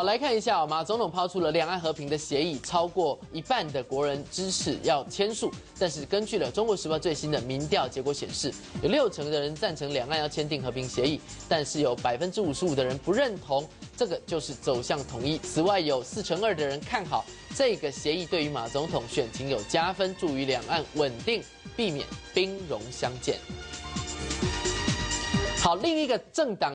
好来看一下马总统抛出了两岸和平的协议超过一半的国人支持要签署。但是根据了中国时报最新的民调结果显示有六成的人赞成两岸要签订和平协议但是有百分之五十五的人不认同这个就是走向统一。此外有四成二的人看好这个协议对于马总统选情有加分助于两岸稳定避免兵戎相见。好另一个政党